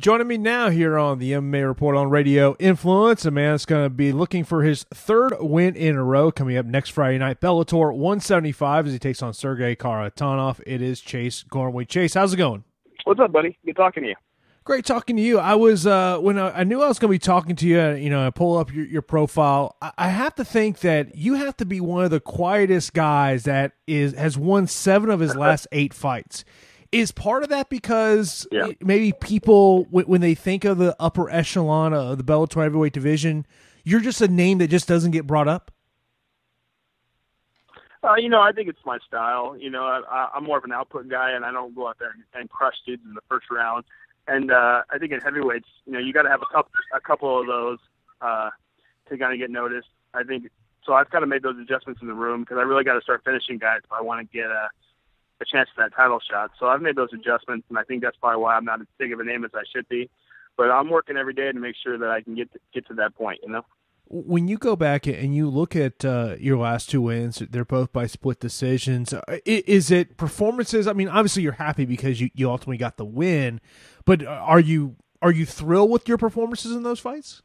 Joining me now here on the MMA Report on Radio Influence, a man that's going to be looking for his third win in a row coming up next Friday night. Bellator 175 as he takes on Sergei Kharitonov. It is Chase Gormley. Chase, how's it going? What's up, buddy? Good talking to you. Great talking to you. I was uh, when I, I knew I was going to be talking to you. You know, I pull up your, your profile. I, I have to think that you have to be one of the quietest guys that is has won seven of his last eight fights. Is part of that because Yeah. maybe people when, they think of the upper echelon of the Bellator heavyweight division, you're just a name that just doesn't get brought up. Uh, you know, I think it's my style. You know, I, I- I'm more of an output guy, and I don't go out there and, and crush dudes in the first round. And uh, I think in heavyweights, you know, you got to have a couple, a couple of those uh, to kind of get noticed. I think so. I've kind of made those adjustments in the room because I really got to start finishing guys if I want to get a, a chance at that title shot. So I've made those adjustments, and I think that's probably why I'm not as big of a name as I should be. But I'm working every day to make sure that I can get to, get to that point. You know. When you go back and you look at uh, your last two wins, they're both by split decisions. Uh, Is it performances? I mean, obviously you're happy because you, you ultimately got the win, but are you are you thrilled with your performances in those fights?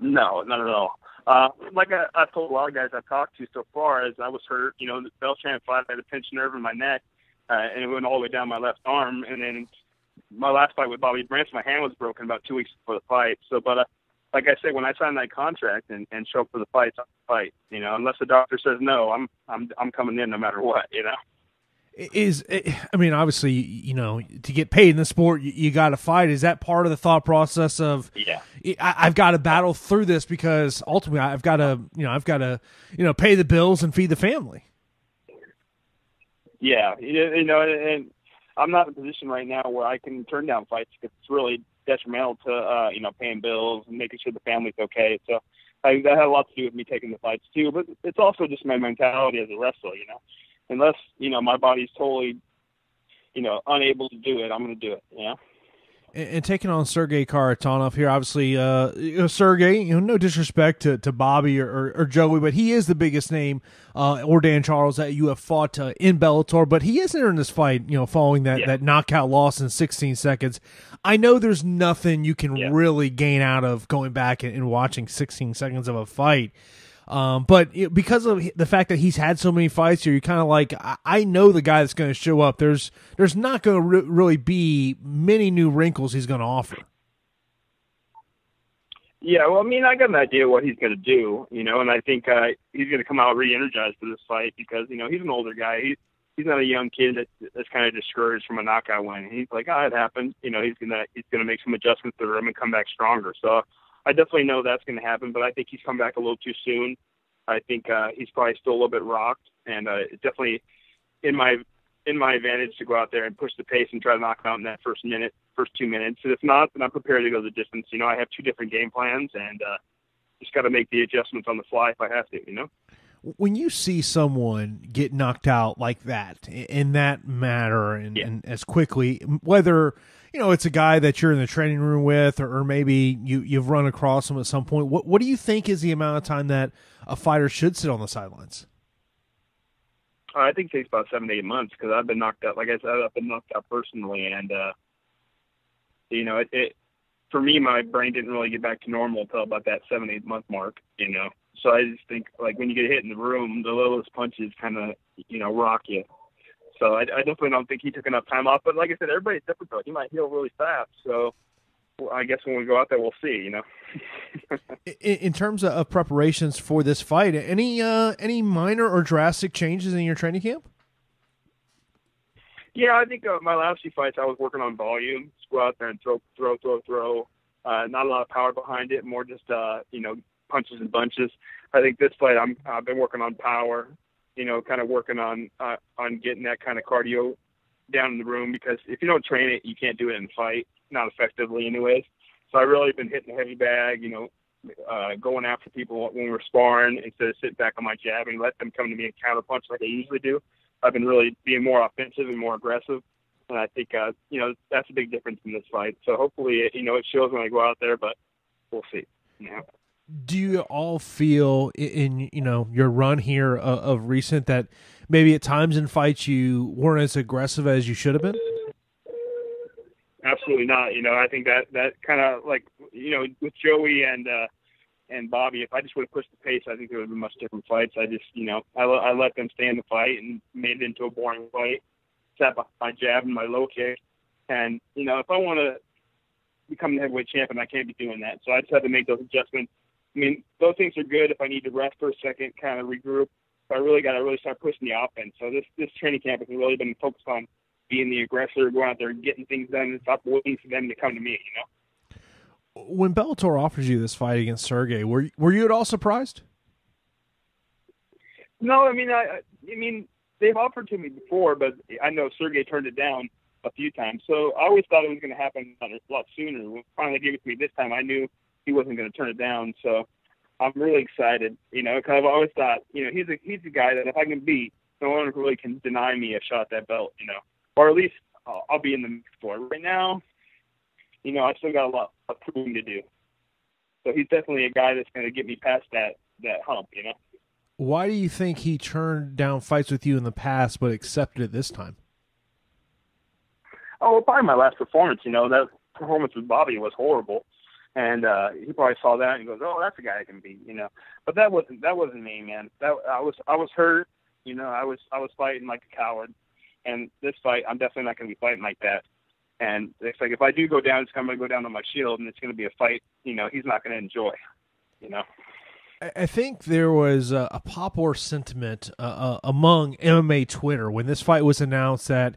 No, not at all. Uh, like I, I've told a lot of guys I've talked to so far, as I was hurt, you know, the Beltran fight, I had a pinched nerve in my neck, uh, and it went all the way down my left arm. And then my last fight with Bobby Brents, my hand was broken about two weeks before the fight. So, but uh, like I said, when I signed that contract and, and show up for the fight, a fight. You know, unless the doctor says no, I'm I'm I'm coming in no matter what. You know. Is I mean, obviously, you know, to get paid in the sport, you, you got to fight. Is that part of the thought process of? Yeah. I, I've got to battle through this because ultimately I've got to, you know, I've got to, you know, pay the bills and feed the family. Yeah, you you know, and I'm not in a position right now where I can turn down fights because it's really detrimental to uh, you know paying bills and making sure the family's okay. So I, that had a lot to do with me taking the fights too. But it's also just my mentality as a wrestler. You know, unless you know my body's totally you know unable to do it, I'm going to do it. You know. and, and taking on Sergei Kharitonov here, obviously, uh, you know, Sergei, you know, no disrespect to, to Bobby or, or, or Joey, but he is the biggest name, uh, or Dan Charles that you have fought uh, in Bellator, but he is entering this fight, you know, following that, Yeah. that knockout loss in 16 seconds. I know there's nothing you can Yeah. really gain out of going back and, and watching 16 seconds of a fight. Um, but know, because of the fact that he's had so many fights here, you're kind of like, I, I know the guy that's going to show up. There's there's not going to re- really be many new wrinkles he's going to offer. Yeah, well, I mean, I got an idea what he's going to do, you know, and I think uh, he's going to come out re-energized for this fight because you know he's an older guy. He's he's not a young kid that, that's kind of discouraged from a knockout win. He's like, ah, it happened. You know, he's gonna he's gonna make some adjustments to the room and come back stronger. So I definitely know that's going to happen, but I think he's come back a little too soon. I think uh, he's probably still a little bit rocked, and uh, it's definitely in my in my advantage to go out there and push the pace and try to knock him out in that first minute, first two minutes. And if not, then I'm prepared to go the distance. You know, I have two different game plans, and uh, just got to make the adjustments on the fly if I have to. You know. When you see someone get knocked out like that in- in that matter and, Yeah. and as quickly, whether you know it's a guy that you're in the training room with, or, or maybe you you've run across him at some point, what what do you think is the amount of time that a fighter should sit on the sidelines? Uh, I think it takes about seven to eight months because I've been knocked out. Like I said, I've been knocked out personally, and uh, you know, it, it for me, my brain didn't really get back to normal until about that seven eight month mark. You know, so I just think like when you get hit in the room, the littlest punches kind of you know rock you. So I, I definitely don't think he took enough time off. But like I said, everybody's different though. He might heal really fast. So well, I guess when we go out there, we'll see. You know. in, in terms of, of preparations for this fight, any uh, any minor or drastic changes in your training camp? Yeah, I think uh, my last few fights I was working on volume. Just go out there and throw, throw, throw, throw. Uh, not a lot of power behind it, more just uh, you know punches and bunches. I think this fight I'm I've been working on power. You know, kind of working on uh, on getting that kind of cardio down in the room because if you don't train it, you can't do it in fight, not effectively, anyways. So I really been hitting the heavy bag. You know, uh, going after people when we're sparring instead of sitting back on my jab and let them come to me and counter punch like I usually do. I've been really being more offensive and more aggressive. And I think, uh, you know, that's a big difference in this fight. So hopefully, it, you know, it shows when I go out there, but we'll see. Know. Do you all feel in you know your run here of, of recent that maybe at times in fights you weren't as aggressive as you should have been? absolutely not. You know, I think that that kind of like you know with Joey and uh, and Bobby, if I just would have pushed the pace, I think there would have been much different fights. I just you know I, I let them stay in the fight and made it into a boring fight. Sat my jab and my low kick, and you know if I want to become the heavyweight champion, I can't be doing that. So I just had to make those adjustments. I mean, those things are good if I need to rest for a second, kind of regroup. But I really got to really start pushing the offense. So this this training camp has really been focused on being the aggressor, going out there and getting things done, and stop waiting for them to come to me. You know. When Bellator offers you this fight against Sergei, were were you at all surprised? No, I mean, I, I mean, they've offered to me before, but I know Sergei turned it down a few times. So I always thought it was going to happen a lot sooner. When finally gave it to me this time, I knew he wasn't going to turn it down. So I'm really excited, you know, because I've always thought, you know, he's a he's a guy that if I can beat, no one really can deny me a shot at that belt, you know, or at least I'll, I'll be in the mix for it. Right now, you know, I still got a lot of proving to do. So he's definitely a guy that's going to get me past that that hump, you know. Why do you think he turned down fights with you in the past but accepted it this time? Oh, well, probably my last performance. You know, that performance with Bobby was horrible, and uh, he probably saw that and goes, "Oh, that's a guy I can beat." You know, but that wasn't that wasn't me, man. That I was I was hurt. You know, I was I was fighting like a coward, and this fight, I'm definitely not going to be fighting like that. And it's like if I do go down, it's going to go down on my shield, and it's going to be a fight. You know, he's not going to enjoy. You know. I think there was a, a popular sentiment uh, uh, among MMA Twitter when this fight was announced that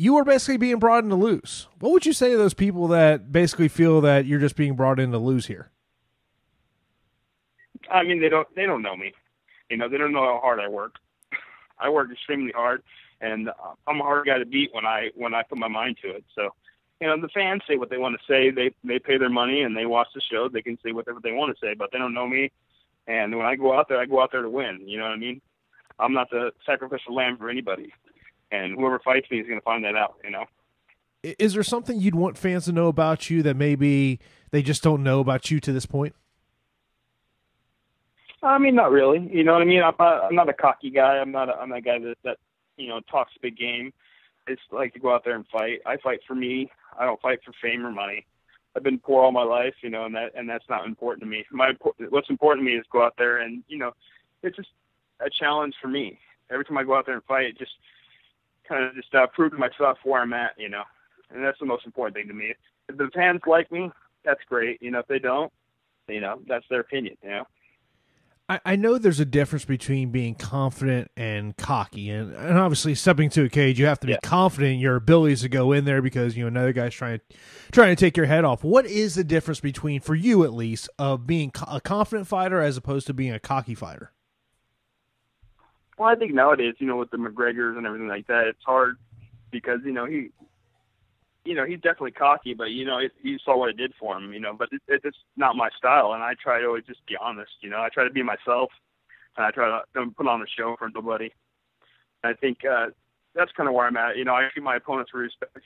you are basically being brought in to lose. What would you say to those people that basically feel that you're just being brought in to lose here? I mean, they don't they don't know me. You know, they don't know how hard I work. I work extremely hard, and uh, I'm a hard guy to beat when I when I put my mind to it. So, you know, the fans say what they want to say. They they pay their money and they watch the show. They can say whatever they want to say, but they don't know me. And when I go out there, I go out there to win. You know what I mean? I'm not the sacrificial lamb for anybody and whoever fights me is going to find that out. You know. Is there something you'd want fans to know about you that maybe they just don't know about you to this point? I mean, not really. You know what I mean? I'm not, I'm not a cocky guy. I'm not. A, I'm a guy that that you know talks big game. I just like to go out there and fight. I fight for me. I don't fight for fame or money. I've been poor all my life, you know, and that and that's not important to me. My what's important to me is go out there and you know, it's just a challenge for me. Every time I go out there and fight, it just kind of just uh, prove to myself where I'm at, you know, and that's the most important thing to me. If the fans like me, that's great. You know, if they don't, you know, that's their opinion. You know. I, I know there's a difference between being confident and cocky, and, and obviously stepping to a cage, you have to be yeah. confident in your abilities to go in there because you know another guy's trying to trying to take your head off. What is the difference between, for you at least, of being a confident fighter as opposed to being a cocky fighter? Well, I think nowadays, you know, with the McGregors and everything like that, it's hard because you know he, you know, he's definitely cocky, but you know, it, you saw what it did for him, you know. But it, it's not my style, and I try to always just be honest. You know, I try to be myself, and I try to don't put on a show for nobody. And I think uh, that's kind of where I'm at. You know, I treat my opponents with respect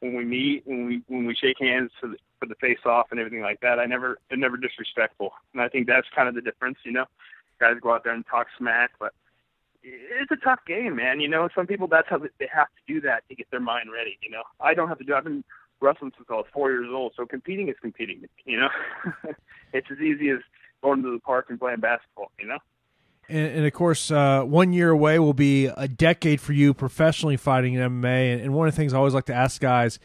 when we meet, when we when we shake hands for the, for the face off and everything like that. I never, they're never disrespectful, and I think that's kind of the difference. You know, guys go out there and talk smack, but it's a tough game, man. You know, some people that's how they have to do that to get their mind ready. You know, I don't have to do. I've been wrestling since I was four years old, so competing is competing. You know, it's as easy as going to the park and playing basketball. You know. And, and of course, uh, one year away will be a decade for you professionally fighting in MMA. And, and one of the things I always like to ask guys,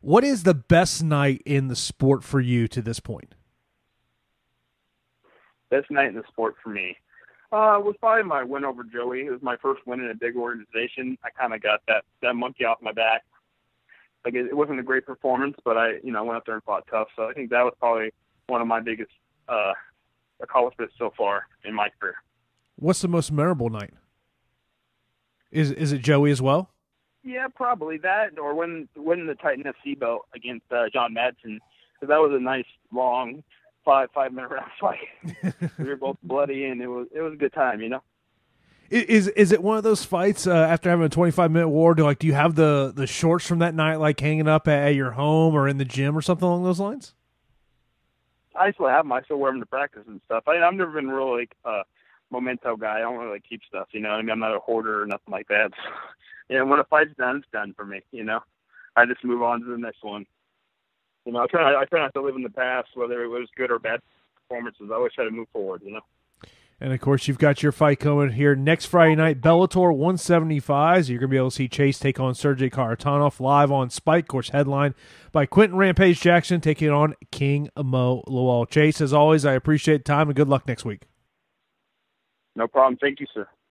what is the best night in the sport for you to this point? Best night in the sport for me. Uh, it was probably my win over Joey. It was my first win in a big organization. I kind of got that that monkey off my back. Like it, it wasn't a great performance, but I, you know, went out there and fought tough. So I think that was probably one of my biggest uh, accomplishments so far in my career. What's the most memorable night? Is is it Joey as well? Yeah, probably that, or when winning the Titan FC belt against uh, John Madsen, because that was a nice long five five minute rounds. fight. we were both bloody, and it was it was a good time, you know. Is is it one of those fights uh, after having a twenty five minute war? Do like do you have the the shorts from that night like hanging up at, at, your home or in the gym or something along those lines? I still have them. I still wear them to practice and stuff. I, I've never been really like a memento guy. I don't really like keep stuff. You know, I mean, I'm not a hoarder or nothing like that. So, you know, when a fight's done, it's done for me. You know, I just move on to the next one. You know, I try I try not to live in the past, whether it was good or bad performances. I always try to move forward. You know. And of course, you've got your fight coming here next Friday night, Bellator 175. So you're going to be able to see Chase take on Sergei Kharitonov live on Spike. Of course, headline by Quinton Rampage Jackson taking on King Mo Lawal. Chase, as always, I appreciate the time and good luck next week. No problem. Thank you, sir.